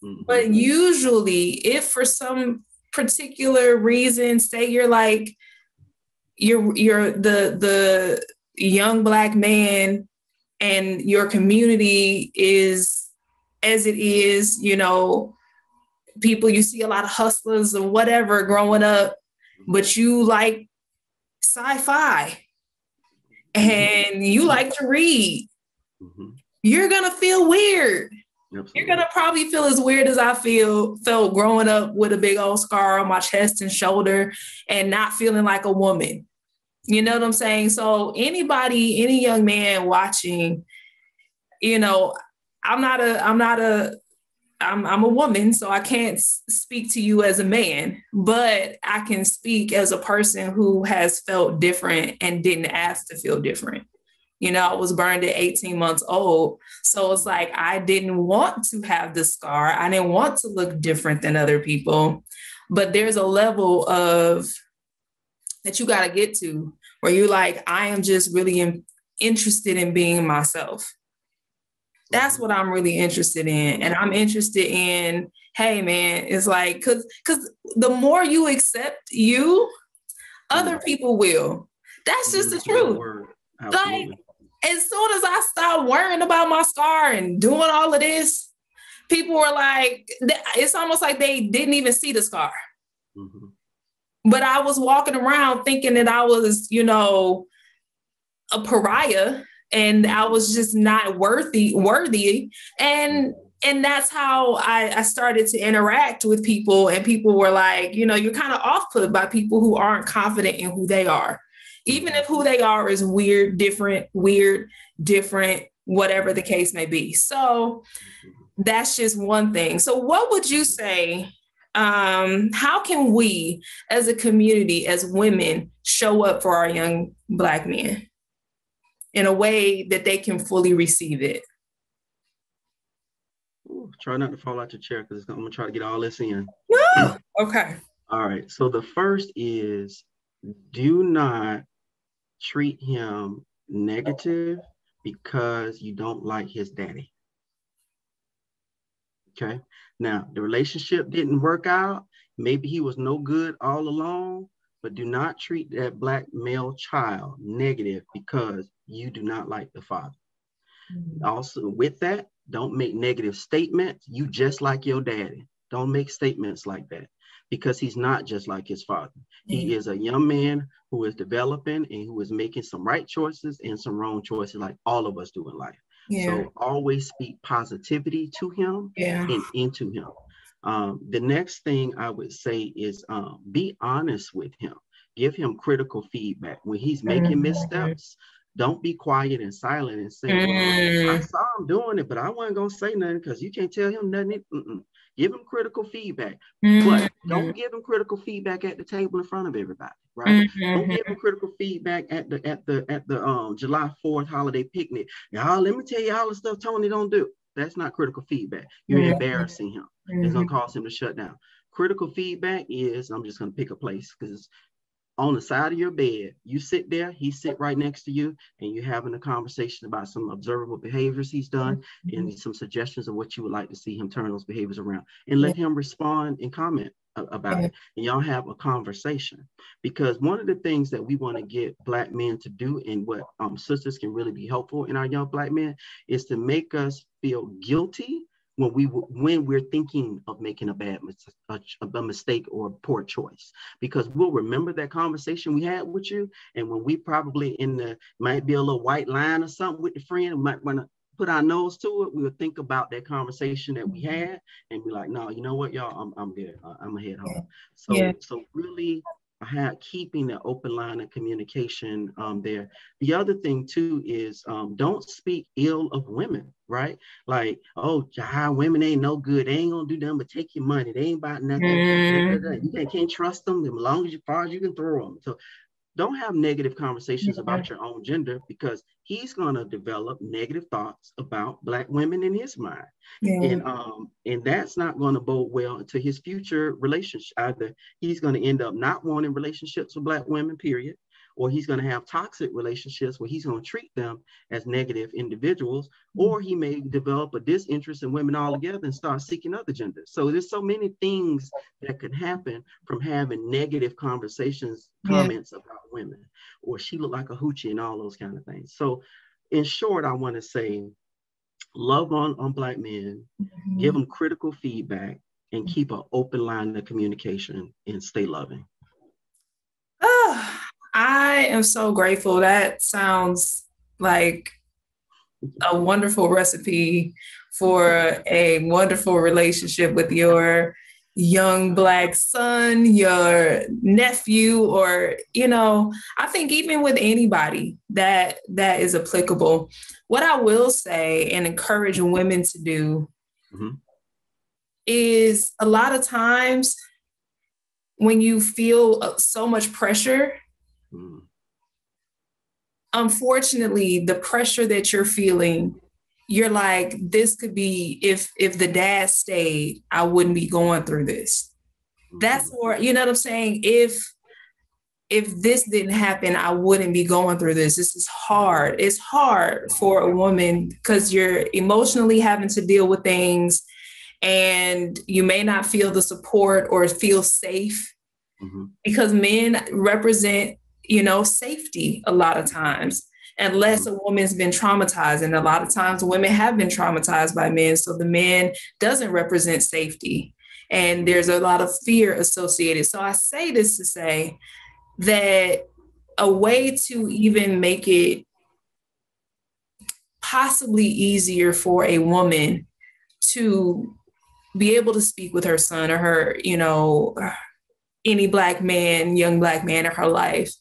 Mm-hmm. But usually, if for some particular reason, say you're like, you're you're the the young black man and your community is as it is, you know, people you see a lot of hustlers or whatever growing up, but you like sci-fi and you like to read, mm-hmm. you're gonna feel weird. Absolutely. You're gonna probably feel as weird as I feel felt growing up with a big old scar on my chest and shoulder and not feeling like a woman. You know what I'm saying? So anybody, any young man watching, you know, I'm not a I'm not a I'm, I'm a woman, so I can't speak to you as a man, but I can speak as a person who has felt different and didn't ask to feel different. You know, I was burned at 18 months old. So it's like I didn't want to have the scar. I didn't want to look different than other people. But there's a level of that you got to get to where you're like, I am just really in, interested in being myself that's what I'm really interested in. And I'm interested in, hey man, it's like cause cause the more you accept you, other people will. That's just the truth. Like as soon as I stopped worrying about my scar and doing all of this, people were like, it's almost like they didn't even see the scar. Mm-hmm. But I was walking around thinking that I was, you know, a pariah and I was just not worthy worthy. And and that's how I, I started to interact with people. And people were like you know you're kind of off put by people who aren't confident in who they are. Even if who they are is weird different weird different whatever the case may be. So that's just one thing. So what would you say um, how can we as a community as women show up for our young black men in a way that they can fully receive it.
Ooh, try not to fall out your chair because I'm gonna try to get all this in.
No. okay.
All right. So the first is do not treat him negative because you don't like his daddy. Okay. Now, the relationship didn't work out. Maybe he was no good all along, but do not treat that black male child negative because you do not like the father. Mm-hmm. Also, with that, don't make negative statements. You just like your daddy. Don't make statements like that because he's not just like his father. Mm-hmm. He is a young man who is developing and who is making some right choices and some wrong choices, like all of us do in life. Yeah. So always speak positivity to him yeah. and into him. Um, the next thing I would say is um, be honest with him. Give him critical feedback when he's making mm-hmm. missteps. Don't be quiet and silent and say, mm. well, I saw him doing it, but I wasn't going to say nothing because you can't tell him nothing. Mm-mm. Give him critical feedback, mm-hmm. but don't give him critical feedback at the table in front of everybody, right? Mm-hmm. Don't give him critical feedback at the at the at the um July 4th holiday picnic. Y'all, let me tell you all the stuff Tony don't do. That's not critical feedback. You're mm-hmm. embarrassing him. It's gonna mm-hmm. cause him to shut down. Critical feedback is I'm just gonna pick a place because on the side of your bed. You sit there, he sit right next to you, and you're having a conversation about some observable behaviors he's done mm-hmm. and some suggestions of what you would like to see him turn those behaviors around. And let yeah. him respond and comment about yeah. it. And y'all have a conversation. Because one of the things that we want to get black men to do and what um, sisters can really be helpful in our young black men is to make us feel guilty when we when we're thinking of making a bad a, a mistake or a poor choice. Because we'll remember that conversation we had with you and when we probably in the might be a little white line or something with the friend might want to put our nose to it we'll think about that conversation that we had and be like no you know what y'all? I'm, I'm good. I'm gonna head home so yeah. so really had keeping the open line of communication um, there. The other thing too is um, don't speak ill of women, right? Like, oh, how women ain't no good. They ain't gonna do nothing but take your money. They ain't about nothing. Mm. You can't, can't trust them as long as, you far as you can throw them. So don't have negative conversations yeah. about your own gender because he's going to develop negative thoughts about black women in his mind yeah. and um and that's not going to bode well to his future relationship either he's going to end up not wanting relationships with black women period or he's going to have toxic relationships where he's going to treat them as negative individuals, or he may develop a disinterest in women altogether and start seeking other genders. So there's so many things that could happen from having negative conversations, comments yeah. about women, or she looked like a hoochie and all those kind of things. So in short, I want to say love on, on black men, mm-hmm. give them critical feedback, and keep an open line of communication and stay loving.
I am so grateful. That sounds like a wonderful recipe for a wonderful relationship with your young black son, your nephew, or you know, I think even with anybody that that is applicable. What I will say and encourage women to do mm-hmm. is a lot of times when you feel so much pressure Mm. Unfortunately, the pressure that you're feeling, you're like, this could be if if the dad stayed, I wouldn't be going through this. That's mm-hmm. more, you know what I'm saying? If if this didn't happen, I wouldn't be going through this. This is hard. It's hard for a woman because you're emotionally having to deal with things and you may not feel the support or feel safe mm-hmm. because men represent you know, safety a lot of times, unless a woman's been traumatized. And a lot of times women have been traumatized by men. So the man doesn't represent safety. And there's a lot of fear associated. So I say this to say that a way to even make it possibly easier for a woman to be able to speak with her son or her, you know, any black man, young black man in her life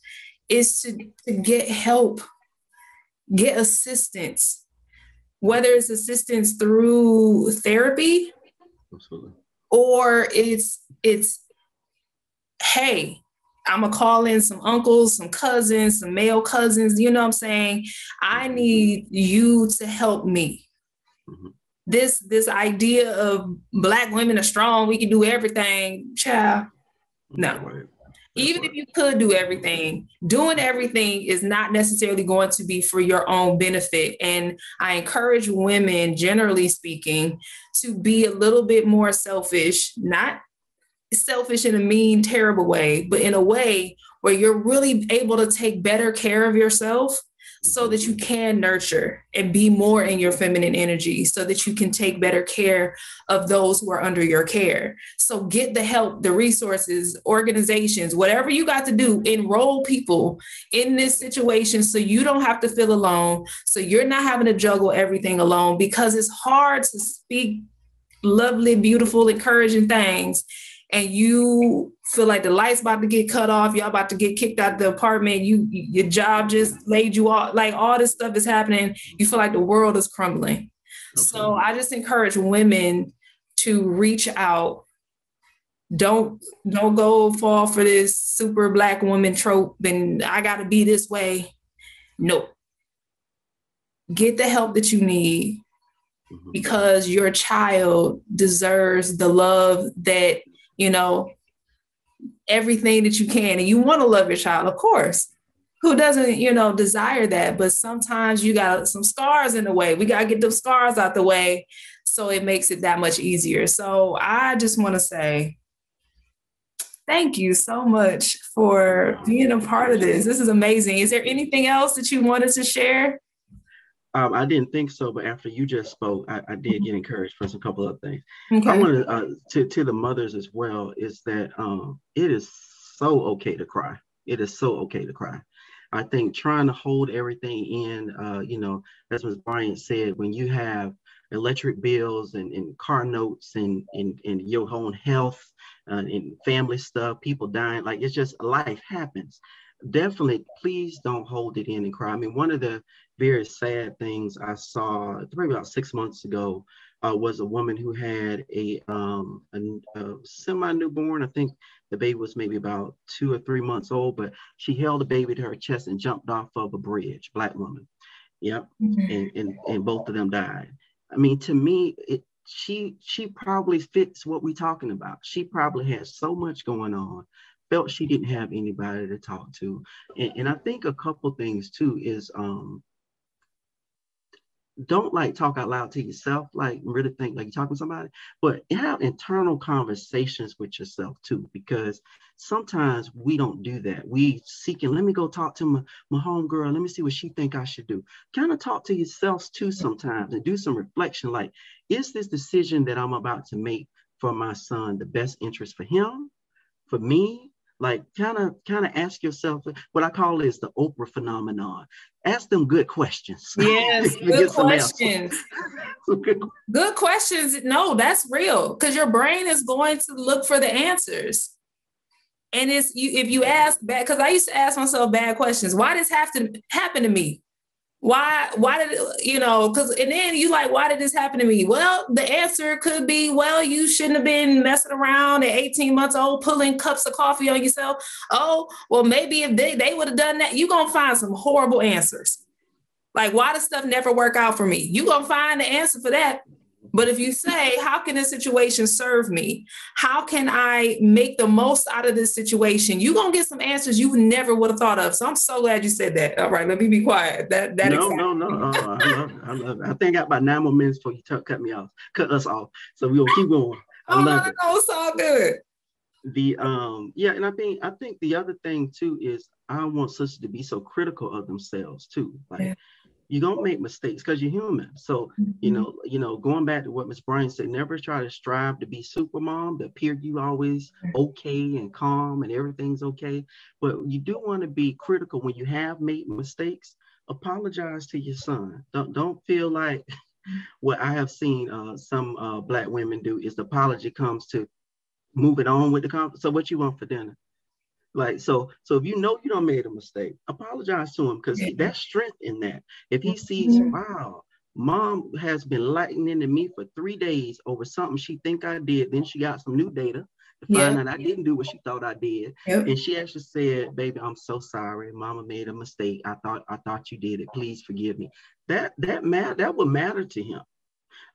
is to, to get help, get assistance, whether it's assistance through therapy Absolutely. or it's it's hey, I'm gonna call in some uncles, some cousins, some male cousins, you know what I'm saying? I mm-hmm. need you to help me. Mm-hmm. This this idea of black women are strong, we can do everything, child. No. Even if you could do everything, doing everything is not necessarily going to be for your own benefit. And I encourage women, generally speaking, to be a little bit more selfish, not selfish in a mean, terrible way, but in a way where you're really able to take better care of yourself so that you can nurture and be more in your feminine energy so that you can take better care of those who are under your care. So get the help, the resources, organizations, whatever you got to do, enroll people in this situation so you don't have to feel alone. So you're not having to juggle everything alone because it's hard to speak lovely, beautiful, encouraging things and you feel like the lights about to get cut off, y'all about to get kicked out of the apartment, you your job just laid you off, like all this stuff is happening, you feel like the world is crumbling. Okay. So I just encourage women to reach out. Don't don't go fall for this super black woman trope and I gotta be this way. No. Get the help that you need mm-hmm. because your child deserves the love that you know, everything that you can and you want to love your child, of course. Who doesn't, you know, desire that? But sometimes you got some scars in the way. We got to get those scars out the way so it makes it that much easier. So I just want to say thank you so much for being a part of this. This is amazing. Is there anything else that you wanted to share?
Um, I didn't think so, but after you just spoke, I, I did get encouraged for some couple of things. Okay. I want uh, to to the mothers as well is that um, it is so okay to cry. It is so okay to cry. I think trying to hold everything in, uh, you know, as Ms. Bryant said, when you have electric bills and, and car notes and, and, and your own health uh, and family stuff, people dying, like it's just life happens. Definitely, please don't hold it in and cry. I mean, one of the very sad things I saw maybe about six months ago uh, was a woman who had a, um, a, a semi newborn. I think the baby was maybe about two or three months old, but she held the baby to her chest and jumped off of a bridge, black woman. Yep. Mm-hmm. And, and, and both of them died. I mean, to me, it, she she probably fits what we're talking about. She probably has so much going on, felt she didn't have anybody to talk to, and, and I think a couple things too is um, don't like talk out loud to yourself, like really think like you're talking to somebody, but have internal conversations with yourself too, because sometimes we don't do that. We seeking, let me go talk to my, my home girl. Let me see what she think I should do. Kind of talk to yourselves too sometimes and do some reflection. Like, is this decision that I'm about to make for my son the best interest for him, for me, like kind of kind of ask yourself what I call is the Oprah phenomenon. Ask them good questions. *laughs*
Yes, good questions. *laughs* good questions. No, that's real because your brain is going to look for the answers. And it's you if you ask bad because I used to ask myself bad questions. Why does have to happen to me? Why why did you know because and then you like why did this happen to me? Well the answer could be well you shouldn't have been messing around at 18 months old pulling cups of coffee on yourself. Oh well maybe if they, they would have done that you're gonna find some horrible answers. Like why does stuff never work out for me? You're gonna find the answer for that but if you say, how can this situation serve me? How can I make the most out of this situation? You're gonna get some answers you never would have thought of. So I'm so glad you said that. All right, let me be quiet. That that
no, no, no, no. Uh, *laughs* I love, I love it. I think I got about nine more minutes before you t- cut me off, cut us off. So we'll keep going. I oh, love no, it.
No, it's all good.
The um, yeah, and I think I think the other thing too is I want sisters to be so critical of themselves too. Like yeah you're gonna make mistakes because you're human. So, mm-hmm. you know, you know, going back to what Miss Bryant said, never try to strive to be super mom, to appear you always okay and calm and everything's okay. But you do want to be critical when you have made mistakes. Apologize to your son. Don't don't feel like *laughs* what I have seen uh, some uh, black women do is the apology comes to moving on with the conversation. So what you want for dinner? Like so, so if you know you don't made a mistake, apologize to him because yeah. that's strength in that. If he sees, mm-hmm. wow, mom has been lightning to me for three days over something she think I did, then she got some new data to find yeah. out I didn't do what she thought I did, yep. and she actually said, "Baby, I'm so sorry. Mama made a mistake. I thought I thought you did it. Please forgive me." That that matter that would matter to him.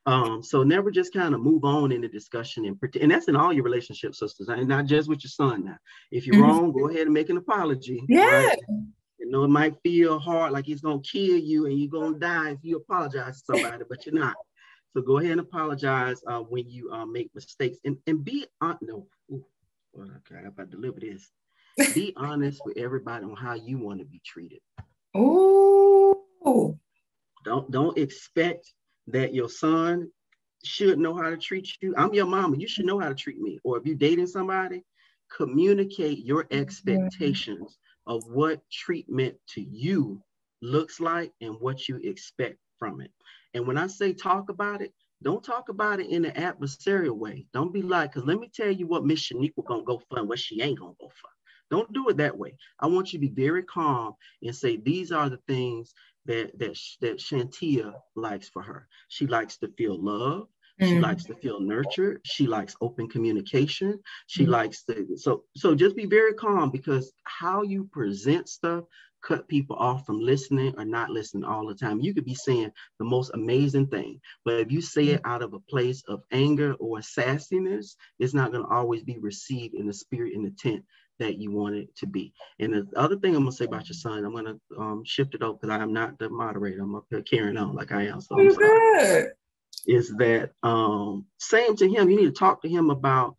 Um, so never just kind of move on in the discussion and pretend, and that's in all your relationships, sisters, and not just with your son. Now, if you're mm-hmm. wrong, go ahead and make an apology.
Yeah. Right?
You know, it might feel hard, like he's gonna kill you and you're gonna die if you apologize to somebody, but you're not. So go ahead and apologize uh, when you uh, make mistakes, and and be on. No, ooh, well, okay, I about to deliver this. be honest with everybody on how you want to be treated.
Oh.
Don't don't expect that your son should know how to treat you. I'm your mama. You should know how to treat me. Or if you're dating somebody, communicate your expectations of what treatment to you looks like and what you expect from it. And when I say talk about it, don't talk about it in an adversarial way. Don't be like, because let me tell you what Miss Shaniqua gonna go for and what she ain't gonna go for. Don't do it that way. I want you to be very calm and say, these are the things that that that Shantia likes for her. She likes to feel love. She mm. likes to feel nurtured. She likes open communication. She mm. likes to so so just be very calm because how you present stuff cut people off from listening or not listening all the time. You could be saying the most amazing thing, but if you say it out of a place of anger or sassiness, it's not going to always be received in the spirit and intent that you want it to be. And the other thing I'm gonna say about your son, I'm gonna um, shift it over because I am not the moderator. I'm up here carrying on like I am. So I'm sorry. Is that um, saying to him, you need to talk to him about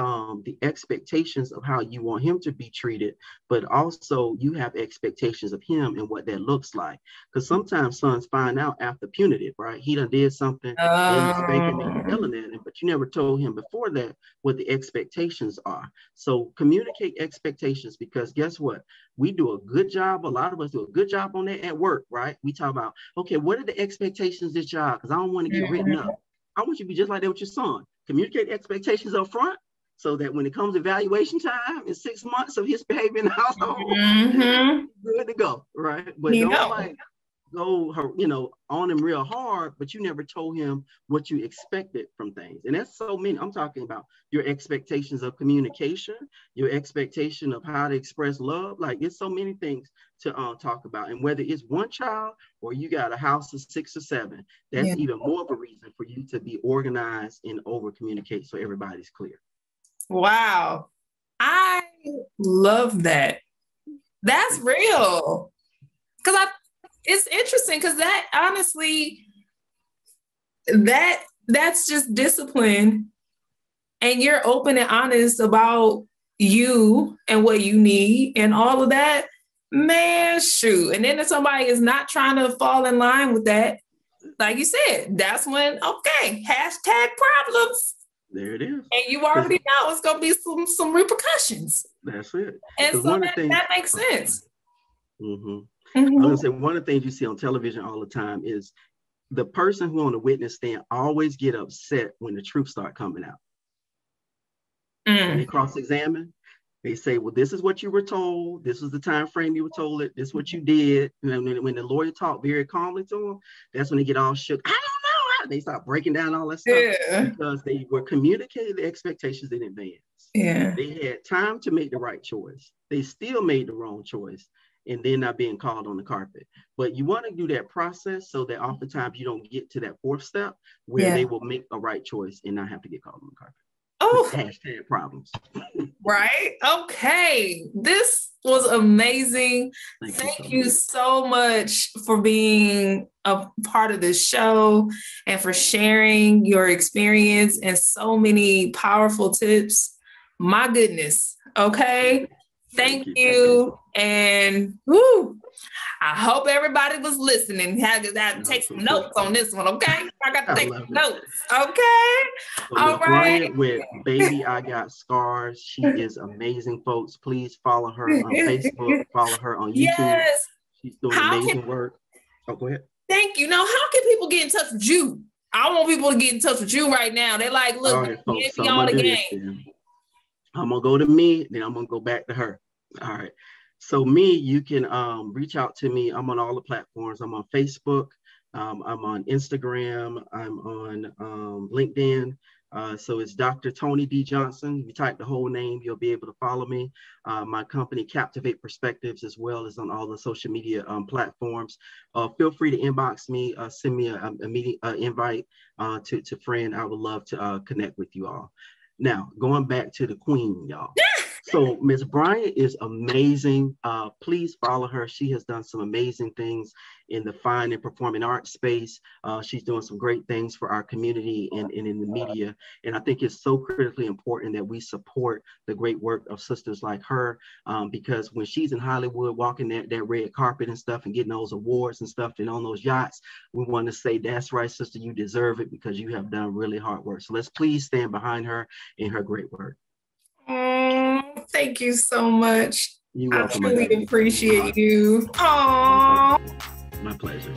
um, the expectations of how you want him to be treated, but also you have expectations of him and what that looks like. Because sometimes sons find out after punitive, right? He done did something, and he's spanking and oh. yelling at him, but you never told him before that what the expectations are. So communicate expectations because guess what? We do a good job. A lot of us do a good job on that at work, right? We talk about, okay, what are the expectations this job? Because I don't want to get written up. I want you to be just like that with your son. Communicate expectations up front so that when it comes to evaluation time in six months of his behavior in the *laughs* household, mm-hmm. good to go, right? But you don't know. like go, you know, on him real hard, but you never told him what you expected from things. And that's so many. I'm talking about your expectations of communication, your expectation of how to express love. Like it's so many things to uh, talk about. And whether it's one child or you got a house of six or seven, that's yeah. even more of a reason for you to be organized and over communicate so everybody's clear.
Wow. I love that. That's real. Cause I it's interesting because that honestly that that's just discipline and you're open and honest about you and what you need and all of that man shoot and then if somebody is not trying to fall in line with that like you said that's when okay hashtag problems
there it is.
And you already know it's gonna be some some repercussions.
That's it.
And so that, things, that makes sense.
Mm-hmm. Mm-hmm. I was gonna say one of the things you see on television all the time is the person who on the witness stand always get upset when the truth start coming out. Mm. they cross-examine, they say, "Well, this is what you were told. This was the time frame you were told it. This is what you did." And when, when the lawyer talked very calmly to them, that's when they get all shook. I they start breaking down all that stuff yeah. because they were communicating the expectations in advance.
Yeah.
They had time to make the right choice. They still made the wrong choice and then not being called on the carpet. But you want to do that process so that oftentimes you don't get to that fourth step where yeah. they will make a right choice and not have to get called on the carpet.
Oh,
hashtag problems. *laughs*
right. Okay. This was amazing. Thank, Thank you, so, you so much for being a part of this show and for sharing your experience and so many powerful tips. My goodness. Okay. Thank, Thank you. you. And woo, I hope everybody was listening. Had to take some notes on this one, okay? I got to take some notes, okay?
So All right. With baby, I got scars. She is amazing, folks. Please follow her on Facebook. *laughs* Follow her on YouTube. Yes. She's doing how amazing can, work. Oh, go ahead.
Thank you. Now, how can people get in touch with you? I want people to get in touch with you right now. They're like, look, All right, folks, so on the game.
I'm gonna go to me, then I'm gonna go back to her. All right. So me, you can um, reach out to me. I'm on all the platforms. I'm on Facebook. Um, I'm on Instagram. I'm on um, LinkedIn. Uh, so it's Dr. Tony D. Johnson. You type the whole name, you'll be able to follow me. Uh, my company, Captivate Perspectives, as well as on all the social media um, platforms. Uh, feel free to inbox me, uh, send me a, a meeting uh, invite uh, to, to friend. I would love to connect with you all. Now, going back to the queen, y'all. *laughs* So Ms. Bryant is amazing. Uh, please follow her. She has done some amazing things in the fine and performing arts space. Uh, she's doing some great things for our community and, and in the media. And I think it's so critically important that we support the great work of sisters like her um, because when she's in Hollywood walking that, that red carpet and stuff and getting those awards and stuff and on those yachts, we want to say, that's right, sister, you deserve it because you have done really hard work. So let's please stand behind her in her great work.
Oh, thank you so much.
You're welcome.
I truly appreciate you. Oh,
my pleasure.